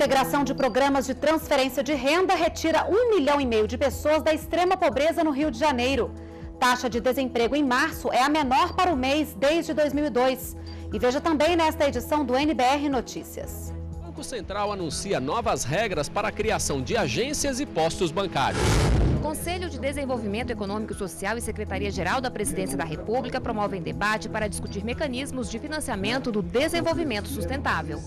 integração de programas de transferência de renda retira um milhão e meio de pessoas da extrema pobreza no Rio de Janeiro. Taxa de desemprego em março é a menor para o mês desde 2002. E veja também nesta edição do NBR Notícias. O Banco Central anuncia novas regras para a criação de agências e postos bancários. Conselho de Desenvolvimento Econômico e Social e Secretaria-Geral da Presidência da República promovem debate para discutir mecanismos de financiamento do desenvolvimento sustentável.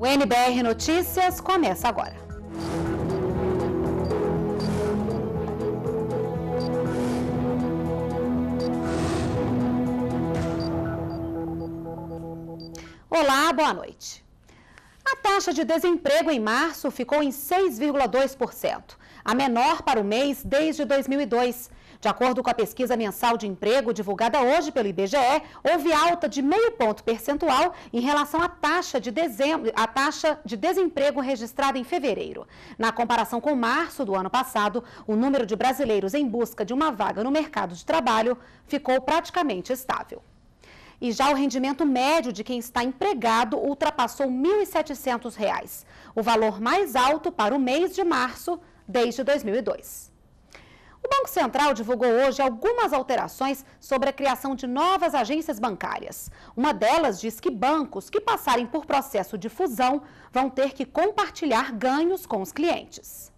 O NBR Notícias começa agora. Olá, boa noite. A taxa de desemprego em março ficou em 6,2%, a menor para o mês desde 2002. De acordo com a pesquisa mensal de emprego divulgada hoje pelo IBGE, houve alta de meio ponto percentual em relação à taxa de, dezembro, à taxa de desemprego registrada em fevereiro. Na comparação com março do ano passado, o número de brasileiros em busca de uma vaga no mercado de trabalho ficou praticamente estável. E já o rendimento médio de quem está empregado ultrapassou R$ 1.700, o valor mais alto para o mês de março desde 2002. O Banco Central divulgou hoje algumas alterações sobre a criação de novas agências bancárias. Uma delas diz que bancos que passarem por processo de fusão vão ter que compartilhar ganhos com os clientes.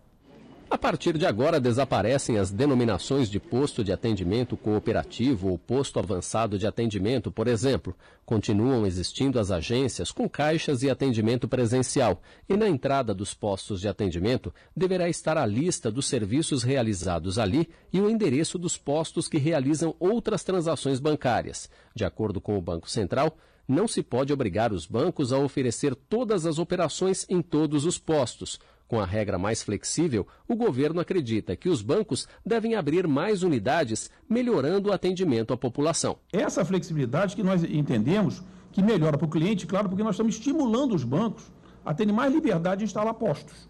A partir de agora, desaparecem as denominações de posto de atendimento cooperativo ou posto avançado de atendimento, por exemplo. Continuam existindo as agências com caixas e atendimento presencial, e na entrada dos postos de atendimento deverá estar a lista dos serviços realizados ali e o endereço dos postos que realizam outras transações bancárias. De acordo com o Banco Central, não se pode obrigar os bancos a oferecer todas as operações em todos os postos. Com a regra mais flexível, o governo acredita que os bancos devem abrir mais unidades, melhorando o atendimento à população. Essa flexibilidade que nós entendemos que melhora para o cliente, claro, porque nós estamos estimulando os bancos a terem mais liberdade de instalar postos.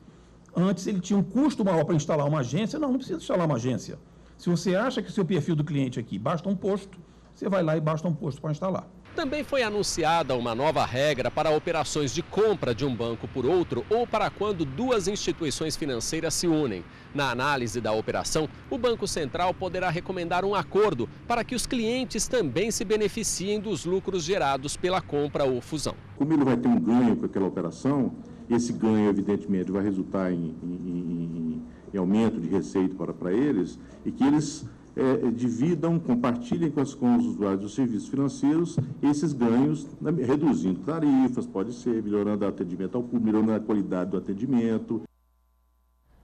Antes ele tinha um custo maior para instalar uma agência, não, não precisa instalar uma agência. Se você acha que o seu perfil do cliente aqui basta um posto, você vai lá e basta um posto para instalar. Também foi anunciada uma nova regra para operações de compra de um banco por outro ou para quando duas instituições financeiras se unem. Na análise da operação, o Banco Central poderá recomendar um acordo para que os clientes também se beneficiem dos lucros gerados pela compra ou fusão. Como ele vai ter um ganho com aquela operação, esse ganho, evidentemente, vai resultar em, em, em, em aumento de receita para, para eles e que eles é, dividam, compartilhem com, as, com os usuários dos serviços financeiros esses ganhos, né, reduzindo tarifas, pode ser, melhorando o atendimento ao público, melhorando a qualidade do atendimento.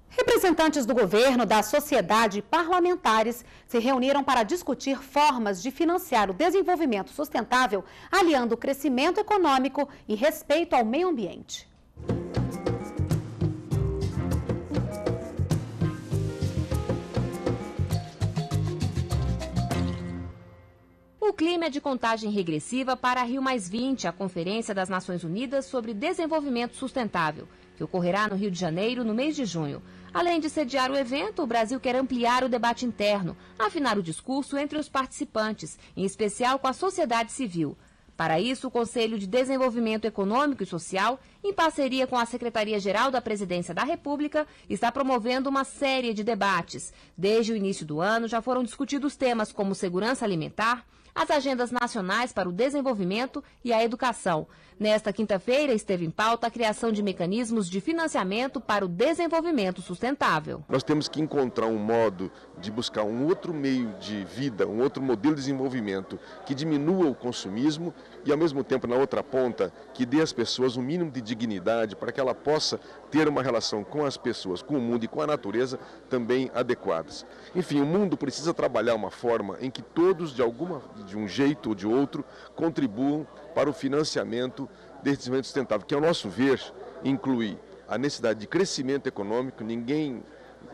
Representantes do governo, da sociedade e parlamentares se reuniram para discutir formas de financiar o desenvolvimento sustentável, aliando crescimento econômico e respeito ao meio ambiente. Clima é de contagem regressiva para a Rio a Conferência das Nações Unidas sobre Desenvolvimento Sustentável, que ocorrerá no Rio de Janeiro no mês de junho. Além de sediar o evento, o Brasil quer ampliar o debate interno, afinar o discurso entre os participantes, em especial com a sociedade civil. Para isso, o Conselho de Desenvolvimento Econômico e Social, em parceria com a Secretaria-Geral da Presidência da República, está promovendo uma série de debates. Desde o início do ano, já foram discutidos temas como segurança alimentar, as agendas nacionais para o desenvolvimento e a educação. Nesta quinta-feira, esteve em pauta a criação de mecanismos de financiamento para o desenvolvimento sustentável. Nós temos que encontrar um modo de buscar um outro meio de vida, um outro modelo de desenvolvimento que diminua o consumismo e, ao mesmo tempo, na outra ponta, que dê às pessoas um mínimo de dignidade para que ela possa ter uma relação com as pessoas, com o mundo e com a natureza também adequadas. Enfim, o mundo precisa trabalhar uma forma em que todos, de alguma, de um jeito ou de outro, contribuam para o financiamento desse desenvolvimento sustentável, que, ao nosso ver, inclui a necessidade de crescimento econômico, ninguém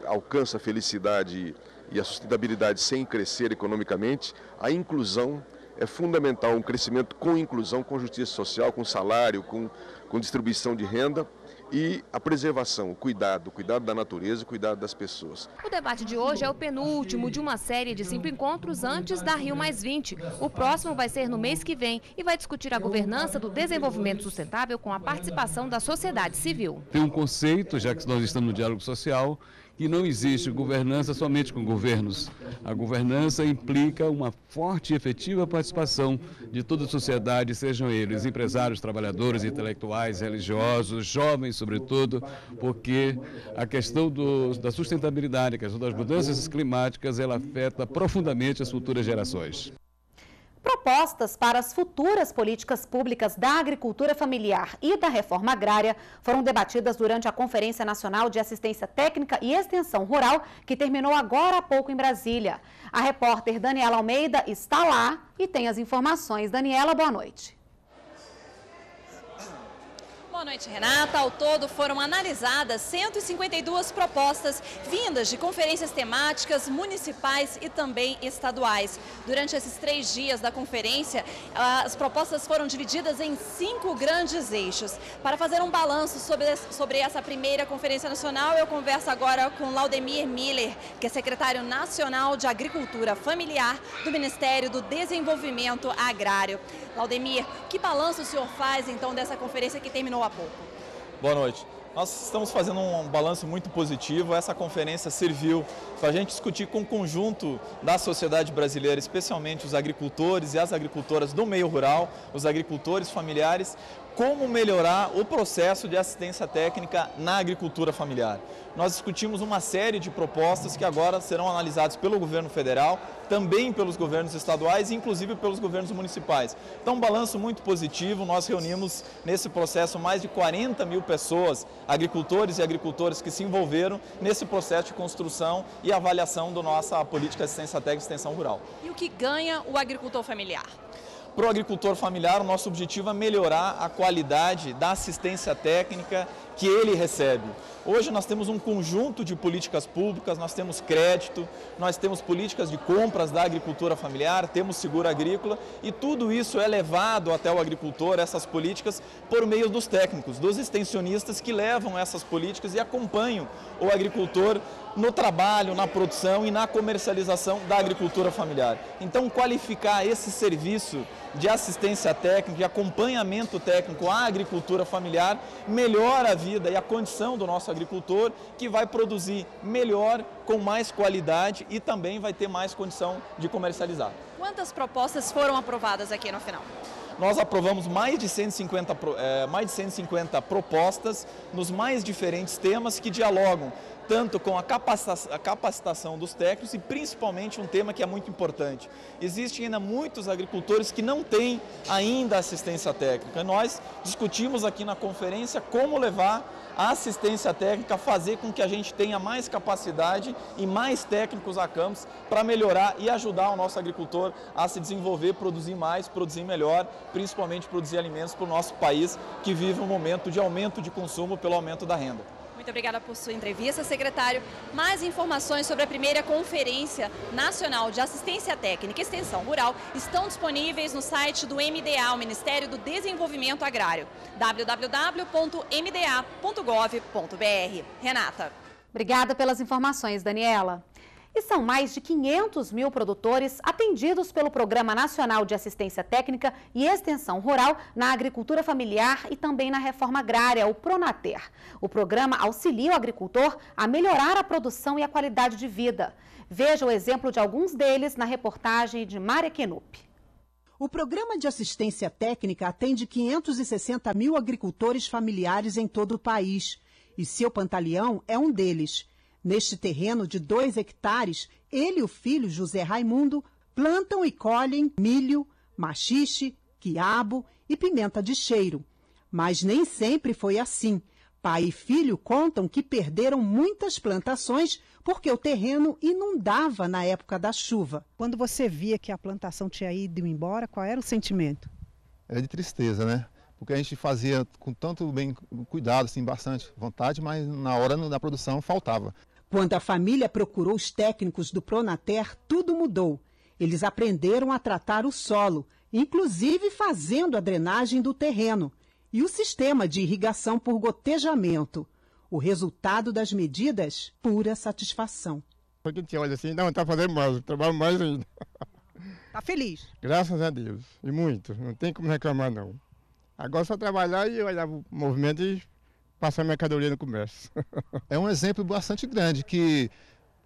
alcança a felicidade e a sustentabilidade sem crescer economicamente, a inclusão é fundamental, um crescimento com inclusão, com justiça social, com salário, com, com distribuição de renda e a preservação, o cuidado, o cuidado da natureza, o cuidado das pessoas. O debate de hoje é o penúltimo de uma série de cinco encontros antes da Rio Mais 20. O próximo vai ser no mês que vem e vai discutir a governança do desenvolvimento sustentável com a participação da sociedade civil. Tem um conceito, já que nós estamos no diálogo social, que não existe governança somente com governos. A governança implica uma forte e efetiva participação de toda a sociedade, sejam eles empresários, trabalhadores, intelectuais, religiosos, jovens, sobretudo, porque a questão do, da sustentabilidade, a questão das mudanças climáticas, ela afeta profundamente as futuras gerações. Propostas para as futuras políticas públicas da agricultura familiar e da reforma agrária foram debatidas durante a Conferência Nacional de Assistência Técnica e Extensão Rural, que terminou agora há pouco em Brasília. A repórter Daniela Almeida está lá e tem as informações. Daniela, boa noite. Boa noite, Renata. Ao todo foram analisadas 152 propostas vindas de conferências temáticas municipais e também estaduais. Durante esses três dias da conferência, as propostas foram divididas em cinco grandes eixos. Para fazer um balanço sobre, sobre essa primeira conferência nacional, eu converso agora com Laudemir Miller, que é secretário nacional de Agricultura Familiar do Ministério do Desenvolvimento Agrário. Laudemir, que balanço o senhor faz então dessa conferência que terminou há pouco? Boa noite. Nós estamos fazendo um balanço muito positivo. Essa conferência serviu para a gente discutir com o conjunto da sociedade brasileira, especialmente os agricultores e as agricultoras do meio rural, os agricultores familiares, como melhorar o processo de assistência técnica na agricultura familiar. Nós discutimos uma série de propostas que agora serão analisadas pelo governo federal, também pelos governos estaduais e inclusive pelos governos municipais. Então, um balanço muito positivo. Nós reunimos nesse processo mais de 40 mil pessoas, agricultores e agricultoras que se envolveram nesse processo de construção e avaliação da nossa política de assistência técnica e extensão rural. E o que ganha o agricultor familiar? Para o agricultor familiar, o nosso objetivo é melhorar a qualidade da assistência técnica que ele recebe. Hoje nós temos um conjunto de políticas públicas, nós temos crédito, nós temos políticas de compras da agricultura familiar, temos seguro agrícola e tudo isso é levado até o agricultor, essas políticas, por meio dos técnicos, dos extensionistas que levam essas políticas e acompanham o agricultor no trabalho, na produção e na comercialização da agricultura familiar. Então, qualificar esse serviço de assistência técnica, de acompanhamento técnico à agricultura familiar, melhora a vida e a condição do nosso agricultor, que vai produzir melhor, com mais qualidade e também vai ter mais condição de comercializar. Quantas propostas foram aprovadas aqui no final? Nós aprovamos mais de 150, é, mais de 150 propostas nos mais diferentes temas que dialogam tanto com a capacitação, dos técnicos e principalmente um tema que é muito importante. Existem ainda muitos agricultores que não têm ainda assistência técnica. Nós discutimos aqui na conferência como levar a assistência técnica, fazer com que a gente tenha mais capacidade e mais técnicos a campos para melhorar e ajudar o nosso agricultor a se desenvolver, produzir mais, produzir melhor, principalmente produzir alimentos para o nosso país que vive um momento de aumento de consumo pelo aumento da renda. Muito obrigada por sua entrevista, secretário. Mais informações sobre a primeira Conferência Nacional de Assistência Técnica e Extensão Rural estão disponíveis no site do MDA, o Ministério do Desenvolvimento Agrário, www.mda.gov.br. Renata. Obrigada pelas informações, Daniela. E são mais de 500 mil produtores atendidos pelo Programa Nacional de Assistência Técnica e Extensão Rural na agricultura familiar e também na reforma agrária, o Pronater. O programa auxilia o agricultor a melhorar a produção e a qualidade de vida. Veja o exemplo de alguns deles na reportagem de Maria Kenup. O programa de assistência técnica atende 560 mil agricultores familiares em todo o país. E seu Pantaleão é um deles. Neste terreno de dois hectares, ele e o filho José Raimundo plantam e colhem milho, machixe, quiabo e pimenta de cheiro. Mas nem sempre foi assim. Pai e filho contam que perderam muitas plantações porque o terreno inundava na época da chuva. Quando você via que a plantação tinha ido embora, qual era o sentimento? Era de tristeza, né? Porque a gente fazia com tanto bem cuidado, assim, bastante vontade, mas na hora da produção faltava. Quando a família procurou os técnicos do Pronater, tudo mudou. Eles aprenderam a tratar o solo, inclusive fazendo a drenagem do terreno. e o sistema de irrigação por gotejamento. O resultado das medidas, pura satisfação. Porque a gente olha assim, não, está fazendo mais, trabalho mais ainda. Está feliz? Graças a Deus, e muito, não tem como reclamar não. Agora é só trabalhar e olhar o movimento e passar mercadoria no comércio. é um exemplo bastante grande que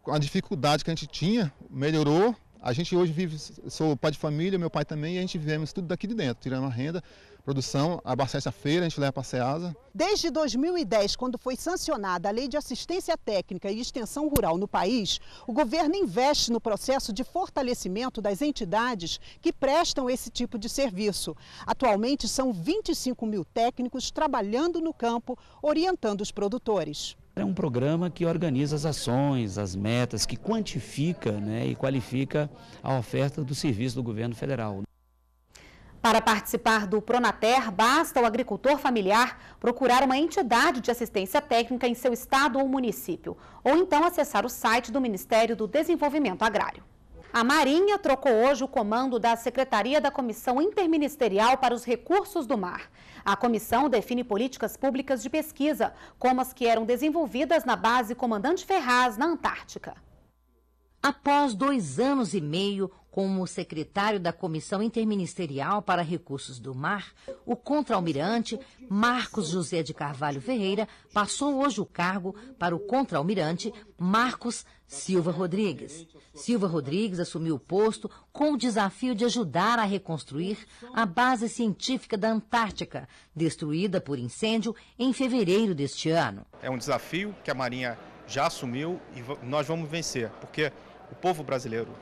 a dificuldade que a gente tinha melhorou a gente hoje vive, sou pai de família, meu pai também, e a gente vivemos tudo daqui de dentro, tirando a renda, produção, abastece a feira, a gente leva para a SEASA. Desde 2010, quando foi sancionada a Lei de Assistência Técnica e Extensão Rural no país, o governo investe no processo de fortalecimento das entidades que prestam esse tipo de serviço. Atualmente, são 25 mil técnicos trabalhando no campo, orientando os produtores. É um programa que organiza as ações, as metas, que quantifica né, e qualifica a oferta do serviço do governo federal. Para participar do Pronater, basta o agricultor familiar procurar uma entidade de assistência técnica em seu estado ou município, ou então acessar o site do Ministério do Desenvolvimento Agrário. A Marinha trocou hoje o comando da Secretaria da Comissão Interministerial para os Recursos do Mar. A comissão define políticas públicas de pesquisa, como as que eram desenvolvidas na base Comandante Ferraz, na Antártica. Após dois anos e meio como secretário da Comissão Interministerial para Recursos do Mar, o contra-almirante Marcos José de Carvalho Ferreira passou hoje o cargo para o contra-almirante Marcos Silva Rodrigues. Silva Rodrigues assumiu o posto com o desafio de ajudar a reconstruir a base científica da Antártica, destruída por incêndio em fevereiro deste ano. É um desafio que a Marinha já assumiu e nós vamos vencer, porque o povo brasileiro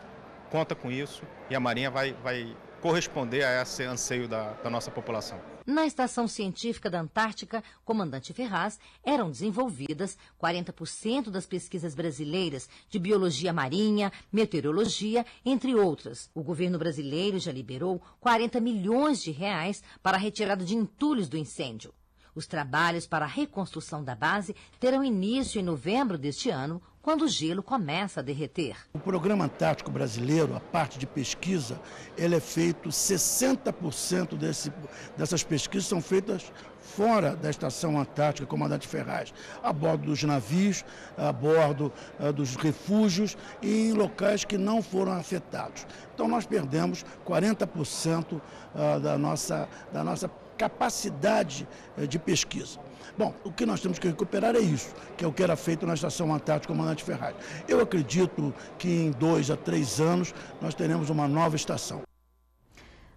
conta com isso e a Marinha vai, vai corresponder a esse anseio da, da nossa população. Na Estação Científica da Antártica, Comandante Ferraz, eram desenvolvidas 40% das pesquisas brasileiras de biologia marinha, meteorologia, entre outras. O governo brasileiro já liberou 40 milhões de reais para a retirada de entulhos do incêndio. Os trabalhos para a reconstrução da base terão início em novembro deste ano, quando o gelo começa a derreter. O Programa Antártico Brasileiro, a parte de pesquisa, ele é feito, 60% desse, dessas pesquisas são feitas fora da Estação Antártica Comandante Ferraz, a bordo dos navios, a bordo uh, dos refúgios e em locais que não foram afetados. Então nós perdemos 40% uh, ah, da, nossa, da nossa capacidade uh, de pesquisa. Bom, o que nós temos que recuperar é isso, que é o que era feito na Estação Antártica Comandante Ferraz. Eu acredito que em dois a três anos nós teremos uma nova estação.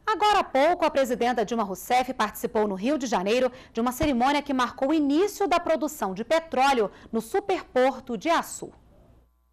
Agora há pouco, a presidenta Dilma Rousseff participou no Rio de Janeiro de uma cerimônia que marcou o início da produção de petróleo no superporto de Açu.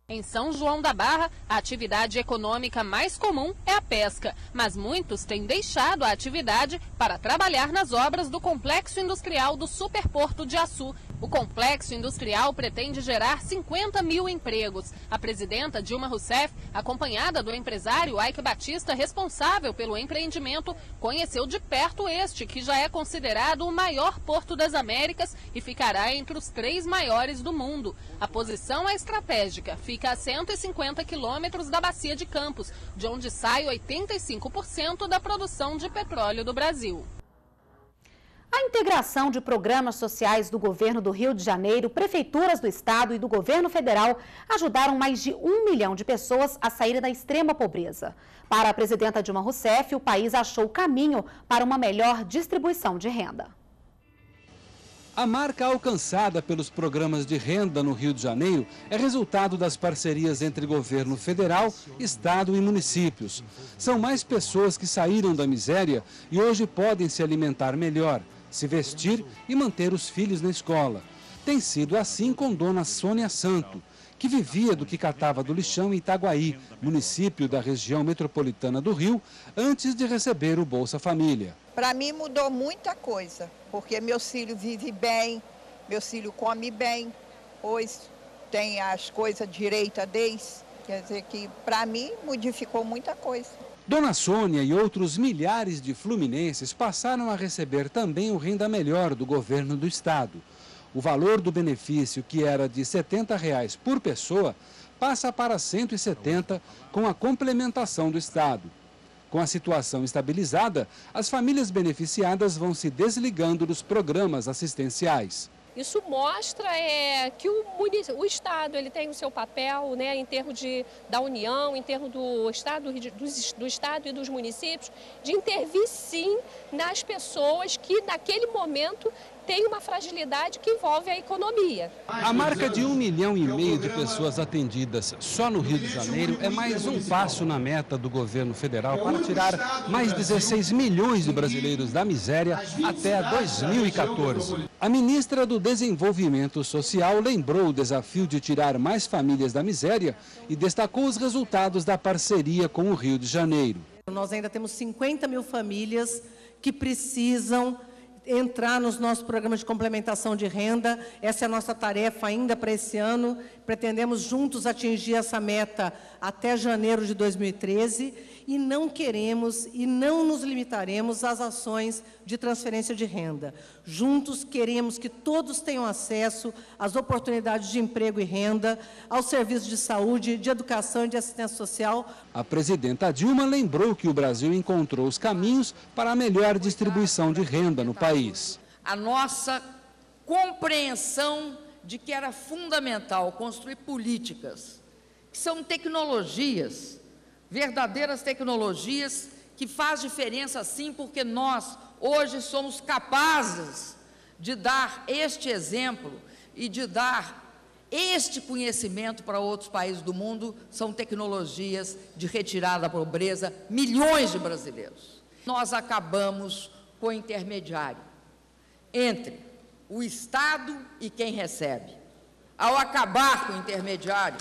Em São João da Barra, a atividade econômica mais comum é a pesca, mas muitos têm deixado a atividade para trabalhar nas obras do complexo industrial do Superporto de Açu, o complexo industrial pretende gerar 50 mil empregos. A presidenta Dilma Rousseff, acompanhada do empresário Ike Batista, responsável pelo empreendimento, conheceu de perto este, que já é considerado o maior porto das Américas e ficará entre os três maiores do mundo. A posição é estratégica, fica a 150 quilômetros da Bacia de Campos, de onde sai 85% da produção de petróleo do Brasil. A integração de programas sociais do governo do Rio de Janeiro, prefeituras do estado e do governo federal ajudaram mais de um milhão de pessoas a saírem da extrema pobreza. Para a presidenta Dilma Rousseff, o país achou o caminho para uma melhor distribuição de renda. A marca alcançada pelos programas de renda no Rio de Janeiro é resultado das parcerias entre governo federal, estado e municípios. São mais pessoas que saíram da miséria e hoje podem se alimentar melhor se vestir e manter os filhos na escola. Tem sido assim com Dona Sônia Santo, que vivia do que catava do lixão em Itaguaí, município da região metropolitana do Rio, antes de receber o Bolsa Família. Para mim mudou muita coisa, porque meu filho vive bem, meu filho come bem, pois tem as coisas direita deles. Quer dizer que para mim modificou muita coisa. Dona Sônia e outros milhares de fluminenses passaram a receber também o renda melhor do governo do estado. O valor do benefício, que era de 70 reais por pessoa, passa para 170 com a complementação do estado. Com a situação estabilizada, as famílias beneficiadas vão se desligando dos programas assistenciais. Isso mostra é, que o, o, Estado ele tem o seu papel né, em termos de, da União, em termos do Estado, do, do Estado e dos municípios, de intervir sim nas pessoas que naquele momento tem uma fragilidade que envolve a economia. A marca de um milhão e meio de pessoas atendidas só no Rio de Janeiro é mais um passo na meta do governo federal para tirar mais 16 milhões de brasileiros da miséria até 2014. A ministra do Desenvolvimento Social lembrou o desafio de tirar mais famílias da miséria e destacou os resultados da parceria com o Rio de Janeiro. Nós ainda temos 50 mil famílias que precisam entrar nos nossos programas de complementação de renda. Essa é a nossa tarefa ainda para esse ano. Pretendemos juntos atingir essa meta até janeiro de 2013 e não queremos e não nos limitaremos às ações de transferência de renda. Juntos queremos que todos tenham acesso às oportunidades de emprego e renda, aos serviços de saúde, de educação e de assistência social. A presidenta Dilma lembrou que o Brasil encontrou os caminhos para a melhor distribuição de renda no país. A nossa compreensão de que era fundamental construir políticas que são tecnologias verdadeiras tecnologias que faz diferença sim, porque nós hoje somos capazes de dar este exemplo e de dar este conhecimento para outros países do mundo, são tecnologias de retirada da pobreza, milhões de brasileiros. Nós acabamos com o intermediário entre o Estado e quem recebe. Ao acabar com o intermediário,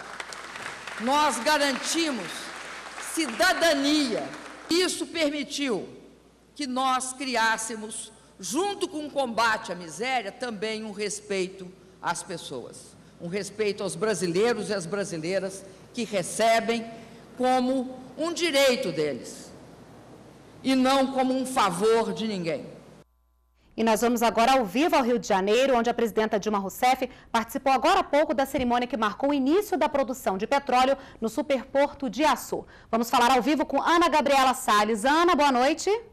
nós garantimos cidadania. Isso permitiu que nós criássemos, junto com o combate à miséria, também um respeito às pessoas, um respeito aos brasileiros e às brasileiras que recebem como um direito deles e não como um favor de ninguém. E nós vamos agora ao vivo ao Rio de Janeiro, onde a presidenta Dilma Rousseff participou agora há pouco da cerimônia que marcou o início da produção de petróleo no superporto de Açu. Vamos falar ao vivo com Ana Gabriela Salles. Ana, boa noite. Boa noite,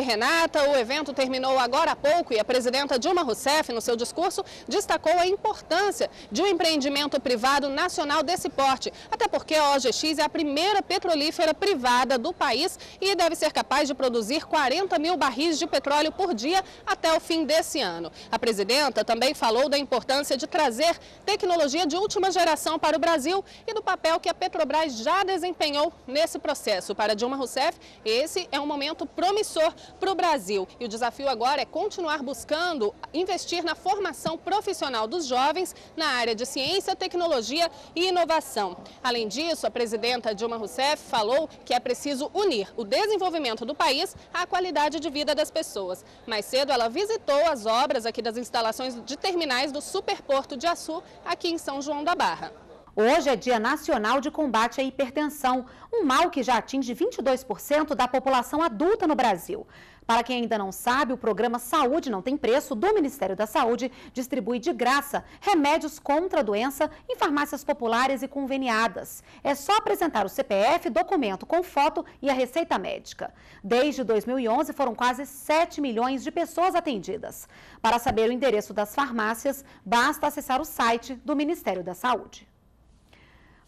Renata. O evento terminou agora há pouco e a presidenta Dilma Rousseff, no seu discurso, destacou a importância de um empreendimento privado nacional desse porte, até porque a OGX é a primeira petrolífera privada do país e deve ser capaz de produzir 40 mil barris de petróleo por dia até o fim desse ano. A presidenta também falou da importância de trazer tecnologia de última geração para o Brasil e do papel que a Petrobras já desempenhou nesse processo. Para Dilma Rousseff, esse é um momento promissor promissor para o Brasil. E o desafio agora é continuar buscando investir na formação profissional dos jovens na área de ciência, tecnologia e inovação. Além disso, a presidenta Dilma Rousseff falou que é preciso unir o desenvolvimento do país à qualidade de vida das pessoas. Mais cedo, ela visitou as obras aqui das instalações de terminais do Superporto de Açu, aqui em São João da Barra. Hoje é Dia Nacional de Combate à Hipertensão, um mal que já atinge 22% da população adulta no Brasil. Para quem ainda não sabe, o programa Saúde Não Tem Preço do Ministério da Saúde distribui de graça remédios contra a doença em farmácias populares e conveniadas. É só apresentar o CPF, documento com foto e a receita médica. Desde 2011 foram quase 7 milhões de pessoas atendidas. Para saber o endereço das farmácias, basta acessar o site do Ministério da Saúde.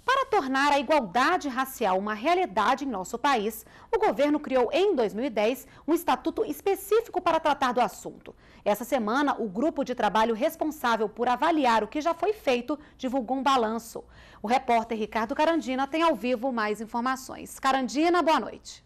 Para tornar a igualdade racial uma realidade em nosso país, o governo criou em 2010 um estatuto específico para tratar do assunto. Essa semana, o grupo de trabalho responsável por avaliar o que já foi feito divulgou um balanço. O repórter Ricardo Carandina tem ao vivo mais informações. Carandina, boa noite.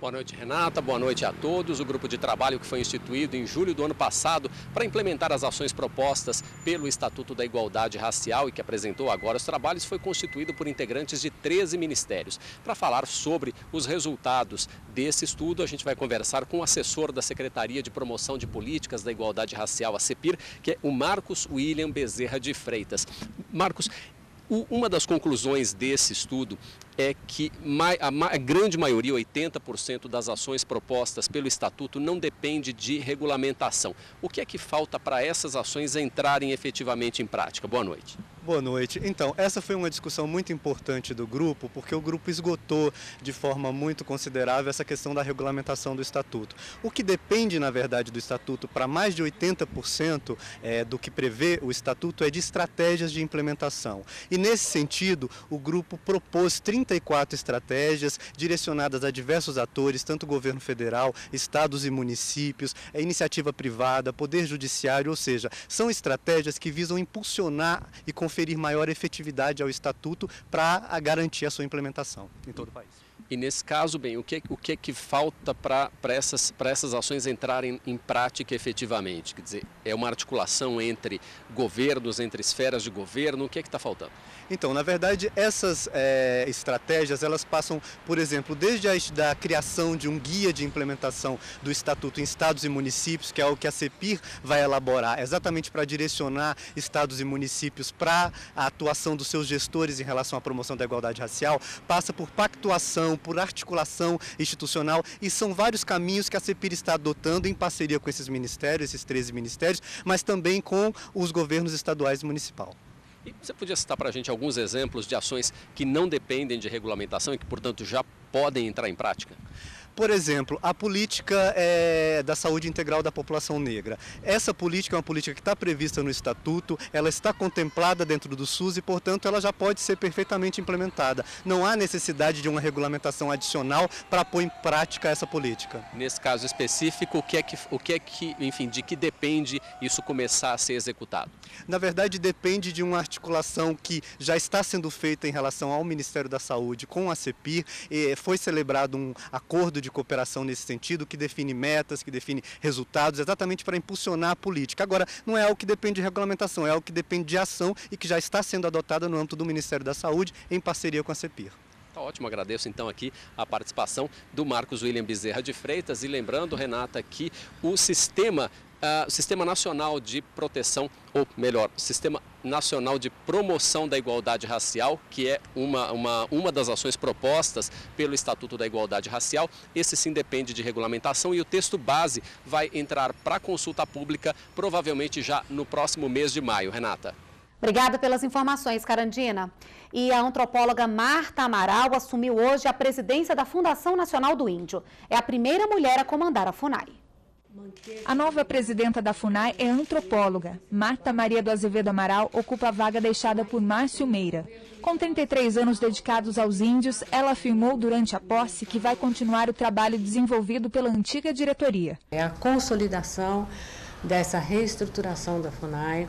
Boa noite, Renata. Boa noite a todos. O grupo de trabalho que foi instituído em julho do ano passado para implementar as ações propostas pelo Estatuto da Igualdade Racial e que apresentou agora os trabalhos foi constituído por integrantes de 13 ministérios. Para falar sobre os resultados desse estudo, a gente vai conversar com o assessor da Secretaria de Promoção de Políticas da Igualdade Racial, a CEPIR, que é o Marcos William Bezerra de Freitas. Marcos, uma das conclusões desse estudo é que a grande maioria, 80% das ações propostas pelo Estatuto não depende de regulamentação. O que é que falta para essas ações entrarem efetivamente em prática? Boa noite. Boa noite. Então, essa foi uma discussão muito importante do grupo, porque o grupo esgotou de forma muito considerável essa questão da regulamentação do estatuto. O que depende, na verdade, do estatuto para mais de 80% é, do que prevê o estatuto é de estratégias de implementação. E nesse sentido, o grupo propôs 34 estratégias direcionadas a diversos atores, tanto governo federal, estados e municípios, é, iniciativa privada, poder judiciário, ou seja, são estratégias que visam impulsionar e maior efetividade ao Estatuto para garantir a sua implementação em todo o país. E nesse caso, bem, o que, o que, que falta para essas, essas ações entrarem em prática efetivamente? Quer dizer, é uma articulação entre governos, entre esferas de governo, o que é está faltando? Então, na verdade, essas é, estratégias, elas passam, por exemplo, desde a da criação de um guia de implementação do Estatuto em estados e municípios, que é o que a CEPIR vai elaborar, exatamente para direcionar estados e municípios para a atuação dos seus gestores em relação à promoção da igualdade racial, passa por pactuação, por articulação institucional e são vários caminhos que a CEPIR está adotando em parceria com esses ministérios, esses 13 ministérios, mas também com os governos estaduais e municipal. E você podia citar para a gente alguns exemplos de ações que não dependem de regulamentação e que, portanto, já podem entrar em prática? Por exemplo, a política é, da saúde integral da população negra. Essa política é uma política que está prevista no Estatuto, ela está contemplada dentro do SUS e, portanto, ela já pode ser perfeitamente implementada. Não há necessidade de uma regulamentação adicional para pôr em prática essa política. Nesse caso específico, o que é que, o que, é que enfim, de que depende isso começar a ser executado? Na verdade, depende de uma articulação que já está sendo feita em relação ao Ministério da Saúde com a CEPIR. E foi celebrado um acordo de cooperação nesse sentido que define metas, que define resultados, exatamente para impulsionar a política. Agora, não é algo que depende de regulamentação, é algo que depende de ação e que já está sendo adotada no âmbito do Ministério da Saúde em parceria com a CEPIR. Tá ótimo, agradeço então aqui a participação do Marcos William Bezerra de Freitas e lembrando, Renata, que o sistema uh, Sistema Nacional de Proteção, ou melhor, Sistema Nacional de Promoção da Igualdade Racial, que é uma, uma, uma das ações propostas pelo Estatuto da Igualdade Racial. Esse sim depende de regulamentação e o texto base vai entrar para consulta pública provavelmente já no próximo mês de maio. Renata. Obrigada pelas informações, Carandina. E a antropóloga Marta Amaral assumiu hoje a presidência da Fundação Nacional do Índio. É a primeira mulher a comandar a FUNAI. A nova presidenta da FUNAI é antropóloga. Marta Maria do Azevedo Amaral ocupa a vaga deixada por Márcio Meira. Com 33 anos dedicados aos índios, ela afirmou durante a posse que vai continuar o trabalho desenvolvido pela antiga diretoria. É a consolidação dessa reestruturação da FUNAI,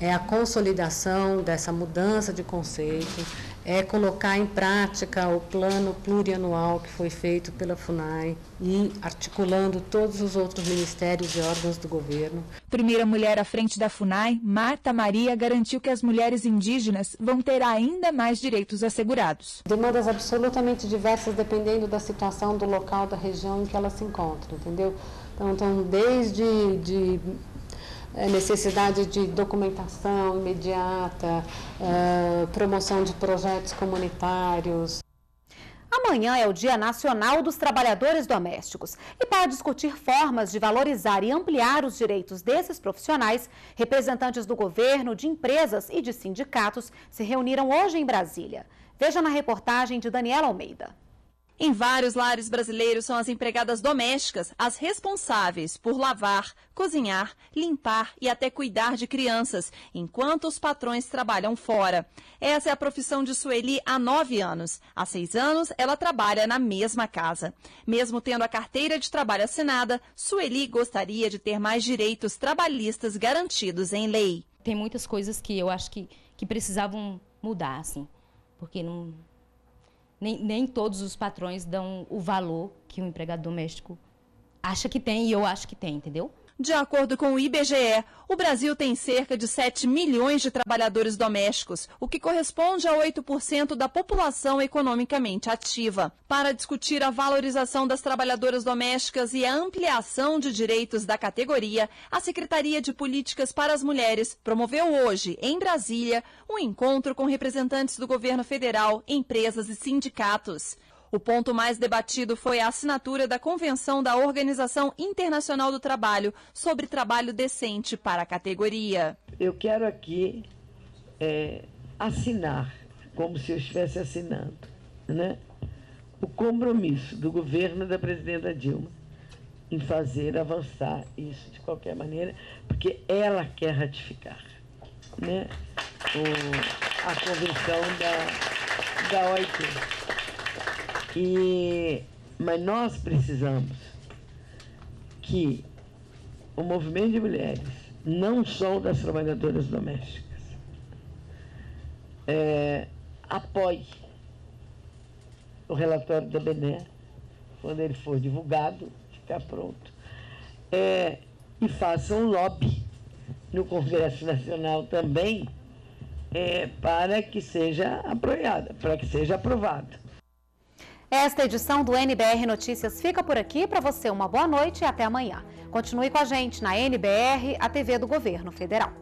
é a consolidação dessa mudança de conceito, é colocar em prática o plano plurianual que foi feito pela FUNAI e articulando todos os outros ministérios e órgãos do governo. Primeira mulher à frente da FUNAI, Marta Maria garantiu que as mulheres indígenas vão ter ainda mais direitos assegurados. Demandas absolutamente diversas dependendo da situação do local, da região em que ela se encontra, entendeu? Então, então desde de necessidade de documentação imediata, é, promoção de projetos comunitários. Amanhã é o Dia Nacional dos Trabalhadores Domésticos. E para discutir formas de valorizar e ampliar os direitos desses profissionais, representantes do governo, de empresas e de sindicatos se reuniram hoje em Brasília. Veja na reportagem de Daniela Almeida. Em vários lares brasileiros são as empregadas domésticas as responsáveis por lavar, cozinhar, limpar e até cuidar de crianças, enquanto os patrões trabalham fora. Essa é a profissão de Sueli há nove anos. Há seis anos, ela trabalha na mesma casa. Mesmo tendo a carteira de trabalho assinada, Sueli gostaria de ter mais direitos trabalhistas garantidos em lei. Tem muitas coisas que eu acho que, que precisavam mudar, assim, porque não nem, nem todos os patrões dão o valor que o empregado doméstico acha que tem e eu acho que tem, entendeu? De acordo com o IBGE, o Brasil tem cerca de 7 milhões de trabalhadores domésticos, o que corresponde a 8% da população economicamente ativa. Para discutir a valorização das trabalhadoras domésticas e a ampliação de direitos da categoria, a Secretaria de Políticas para as Mulheres promoveu hoje, em Brasília, um encontro com representantes do governo federal, empresas e sindicatos. O ponto mais debatido foi a assinatura da Convenção da Organização Internacional do Trabalho sobre trabalho decente para a categoria. Eu quero aqui é, assinar, como se eu estivesse assinando, né? o compromisso do governo da presidenta Dilma em fazer avançar isso de qualquer maneira, porque ela quer ratificar né? o, a convenção da, da OIT. E, mas nós precisamos que o movimento de mulheres, não só das trabalhadoras domésticas, é, apoie o relatório da Bené, quando ele for divulgado, ficar pronto, é, e faça um lobby no Congresso Nacional também é, para que seja apoiada, para que seja aprovado. Esta edição do NBR Notícias fica por aqui. Para você, uma boa noite e até amanhã. Continue com a gente na NBR, a TV do Governo Federal.